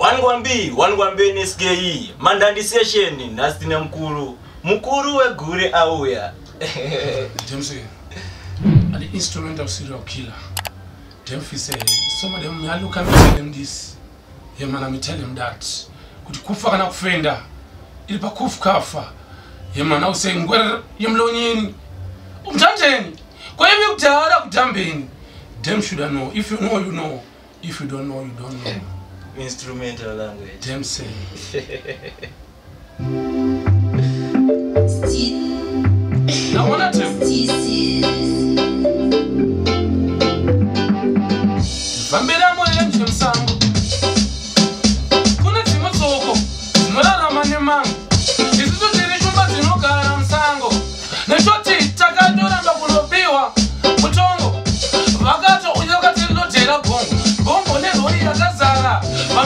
wangwambi wangwambe mandandi mandandise sheni nastina mkuru mukuru wegure auya. James an instrument of serial killer. Demfise somebody myaluka mitell him this. Yemana mitell him that. Kuti kufa kana kufenda ili pakufu kafa. Yemana usengwere yemlonyeni umthandeni kwayevi kudhara kudhambeni dem should know. If you know you know. If you don't know you don't know. Instrumental language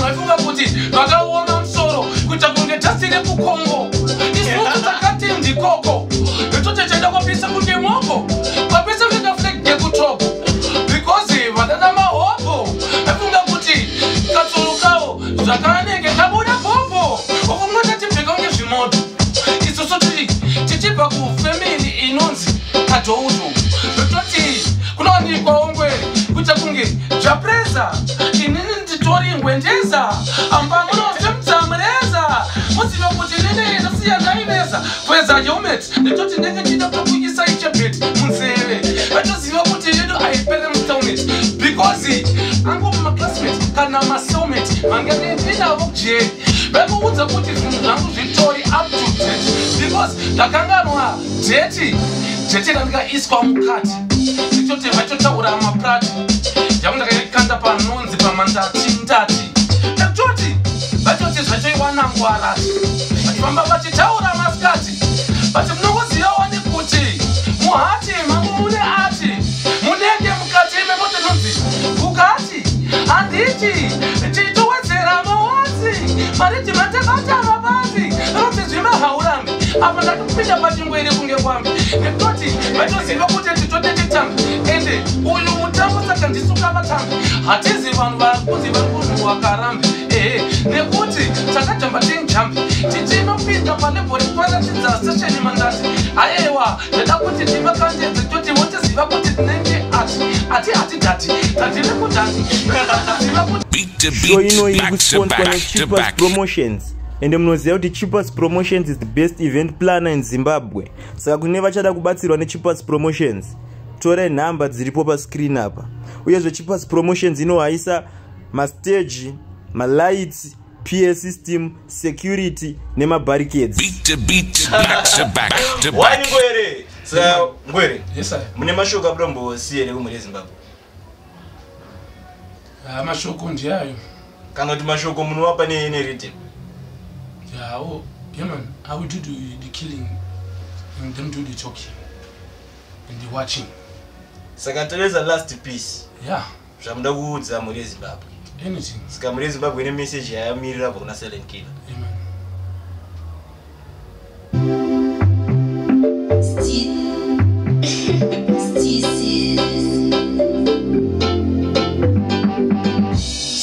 yakazara vanhu vaifunga kuti vakaona musoro kuita kunge tasire kukongo. Isusu takati ndikoko. Nechoti chaida kwapisa kunge moko. Kwapisa kuita flege kutopo because vadada mahopo aifunga kuti katsuru kawo zvakanenge kabuda popo. Ukumwe tatibveka kunge zvimoto. Isusu tiri tichibva kufemili inonzi kadhoudo zvetoti kunowanikwawo ngwere kuita kunge zvapreza ngwendeza amba munosemudza mureza. Muzive kuti nene ndasiya ndaiveza. Kweza yeumeti nditoti ndenge ndida kutokuyisa ichebheti munzeve. Vatoziva kuti yedu haipere mustaumeti because ango mumaclassmate kana maselmate mange ndinavo kujeri vaikuudza kuti zvinhu zvangu zvitori up to date. Because ndakanganwa dheti dheti randikaiswa mukati. Nditoti vaitotaura maprati. Ndangu ndakaikanda panonzi pamandati ndati zvatoiwanangwarati vachifamba vachitaura masikati vati munongozivawo kuti muhati mangu mune ati munenge mukati memotenonzi bukati handiti titowedzera mawatsi mariti matakata mabasi roti zvimahaurambi apa ndatikupinda pachingwere kunge kwambi nekutoti vatoziva kuti titode titambi. Ende uyu mutambo saka ndisuka vatambi hatizi vanhu vakunzi vari kunhu wakarambi ehe nekuti takajamba tinjambi titinopinda palebhori paratidza sesheni mandati aiwa ndada kuti tivakandedze toti votiziva kuti tinenge ati ati hatidhati tatiri kudhati. Show ino iri kusponswa back. promotions. Ende munoziva kuti cheapers promotions is the best event planner in zimbabwe. Saka kune vachada kubatsirwa necheapers promotions. Torai nhamba dziripo pascreen apa. Uyezve cheapers promotions inohayisa mastage malights pa system security nemabarricades Beat to beat, back to back to back. wani ngwere saka ngwere yes sir. mune mashoko abudombosi here kumwe rezimbabwe Ah, mashoko ndiyayo kana kuti mashoko munovapa neriti Yeah, oh, yeah, man. I will do the, the killing and them do the talking and the watching. saka toreza last piece. Yeah, zvamuda kuudza muri yezimbabwe anything. saka muri yezimbabwe ine meseji yayamirira kubva kuna silent killer.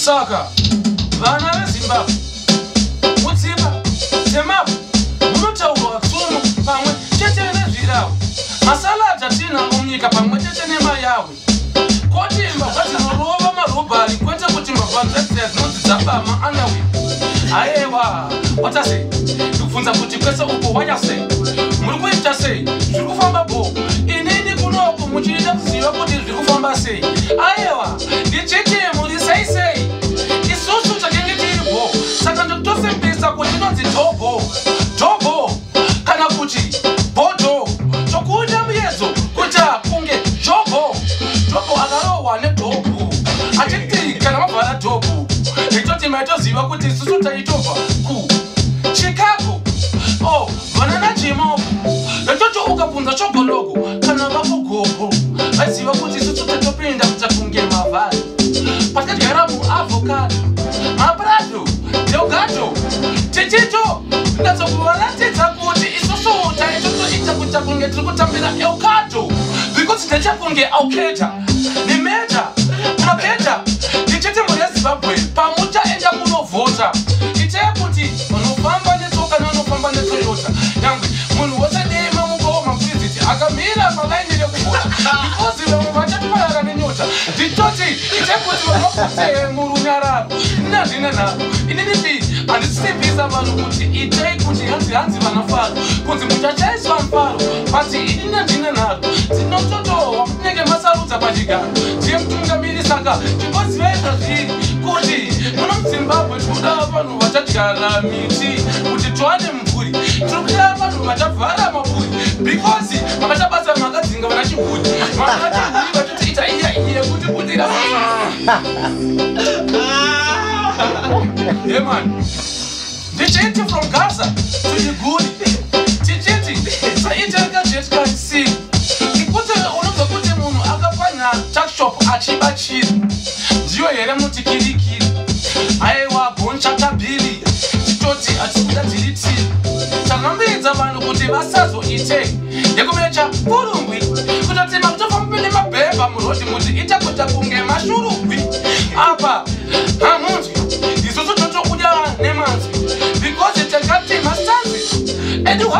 Saka, vana vezimbabwe mutsiva temapo munotaurwa tsumo pamwe chete nezvirahwe masalata tinavo munyika pamwe chete nemayawe koti mbavha dzinorova marobhari dzedzea dzinonzi dzabama andawi aiwa watasei ndikubvunza kuti kwese uko wanya sei muri kuita sei zviri kufamba bo inini kunoko muchiita kuziva kuti zviri kufamba sei? Aiwa ndichiti muri sei sei maitoziva kuti isusu taitobva ku chicago o vana najimobo nditoti ukabvunza chogonogo kana vakugogo vaiziva kuti isusu tatopinda kuita kunge mavhari patadyara muavocado maprado delgado tichito ndazokuvaratidza kuti isusu taitotoita kuita kunge tiri kutambira elcado because ndachakunge alkeda nemeta mapeta ndichiti muri toyota itee kuti vanofamba netsoka nevanofamba netoyota nyangwe munhu wese dema mungoo mapureziti akamira palaini rekuvhota. Bikozi vamwe vachatwarara nenyota. Nditoti itee kuti vamapute murunyararo. Ini handina nharo ininipi handisisimbisa vanhu kuti itei kuti hanzi hanzi vanafaro kunzi muchachaiswa mufaro. But inini handina nharo ndinototohwa kunenge masarudza pachigaro. Ndiye mutungamiri saka chingoziveza zviri kuti vanhu vachadyara miti kuti tiwane mvuri. Tiri kuda vanhu vachavhara maburi because vakachabasa makadzinga vana chihuri vana chihuri vachitiita iya iye kuti kudira yeman ndichiti from gaza to iguri tichiti saitereka jetkasi ikuti unobva kuti munhu akapanya takshop achiba chiri. Ndiyo here mutikirikiri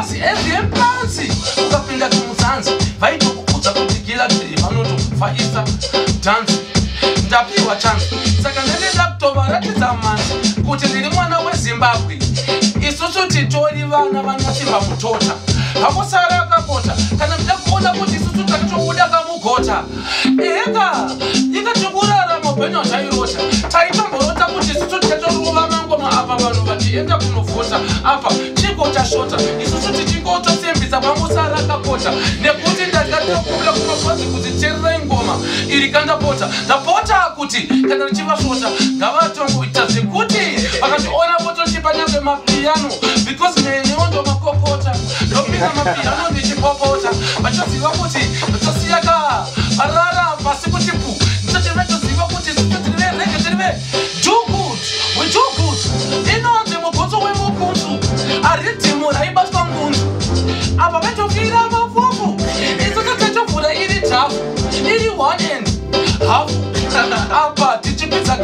every pansi ukapinda kumuzanzi vaitokukudza kuti giladhiri vanotofaisa dhanzi ndapiwa chansi saka ndinenda kutovaratidza manzi kuti ndiri mwana wezimbabwe isusu titori vana vanasimba mutota. Hakusara akakota kana mda kuona kuti isusu takatobuda kamugota. Eka ikatikurarama upenyu hwachairota taitomborota kuti isusu tichatorova mangoma apa vanhu vachienda kunovhota apa chiko chashota isusu tichingotosembisa pangosara akakota nekuti ndakatokuda kumabhazi kuti tererai ngoma iri kandapota ndapota kuti kana richivasvota ngavatongoita zvekuti vakationa votochipa nyangwe mapiyano. Because nenewo ndo makokota. Ndopinda mapiyano ndichipopota. Vachaziva kuti ndotosiyaka. Rara pasi kuti pu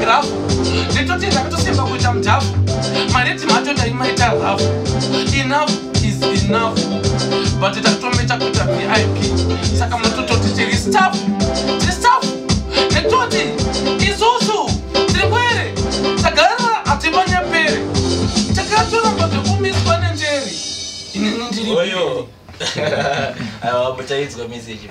grafu nditoti ndakatosimba kuita mudhafu. Maredhimu acho ndaimaita hafu enough is enough. But takutometa kuita vip saka munotototi tiri staff. Tiri staff. Netoti isusu tiri kwere. Tagara hativanyepere takatoramba zvekumiswa nenjeri. Inini ndiri aiwa muchaidzwa meseji